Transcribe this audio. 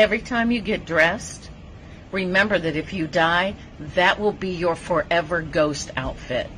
Every time you get dressed, remember that if you die, that will be your forever ghost outfit.